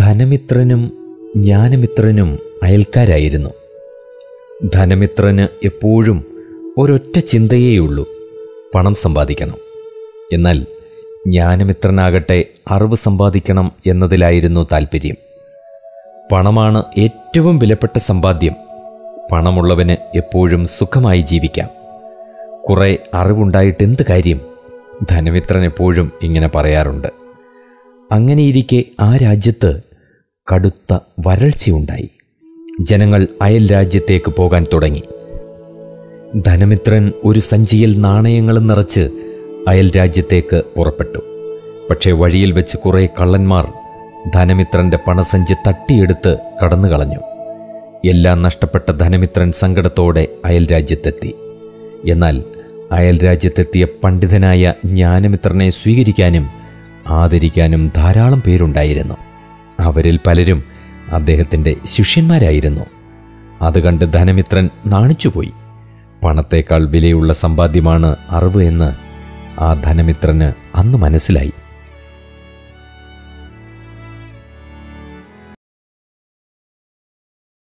ധനമിത്രനും ജ്ഞാനമിത്രനും അയൽക്കാരായിരുന്നു. ധനമിത്രന് എപ്പോഴും ഒരൊറ്റ ചിന്തയേയുള്ളൂ പണം സമ്പാദിക്കണം. എന്നാൽ ജ്ഞാനമിത്രനാകട്ടെ അറിവ് സമ്പാദിക്കണം എന്നതിലായിരുന്നു താൽപ്പര്യം പണമാണ് ഏറ്റവും വിലപ്പെട്ട സമ്പാദ്യം. പണമുള്ളവന് എപ്പോഴും സുഖമായി ജീവിക്കാം. കുറെ അറിവുണ്ടായിട്ട് എന്ത് കാര്യം? ധനമിത്രൻ എപ്പോഴും ഇങ്ങനെ പറയാറുണ്ട്. അങ്ങനെയിരിക്കെ ആ രാജ്യത്ത് കടുത്ത വരൾച്ചയുണ്ടായി. ജനങ്ങൾ അയൽ രാജ്യത്തേക്ക് പോകാൻ തുടങ്ങി. ധനമിത്രൻ ഒരു സഞ്ചിയിൽ നാണയങ്ങൾ നിറച്ച് അയൽ രാജ്യത്തേക്ക് പുറപ്പെട്ടു. പക്ഷേ വഴിയിൽ വെച്ച് കുറേ കള്ളന്മാർ ധനമിത്രന്റെ പണസഞ്ചി തട്ടിയെടുത്ത് കടന്നു കളഞ്ഞു എല്ലാം നഷ്ടപ്പെട്ട ധനമിത്രൻ സങ്കടത്തോടെ അയൽ രാജ്യത്തെത്തി. എന്നാൽ അയൽ രാജ്യത്തെത്തിയ പണ്ഡിതനായ ജ്ഞാനമിത്രനെ സ്വീകരിക്കാനും ആദരിക്കാനും ധാരാളം പേരുണ്ടായിരുന്നു. അവരിൽ പലരും അദ്ദേഹത്തിന്റെ ശിഷ്യന്മാരായിരുന്നു. അത് കണ്ട് ധനമിത്രൻ നാണിച്ചുപോയി. പണത്തേക്കാൾ വിലയുള്ള സമ്പാദ്യമാണ് അറിവ് എന്ന് ആ ധനമിത്രന് അന്ന് മനസ്സിലായി.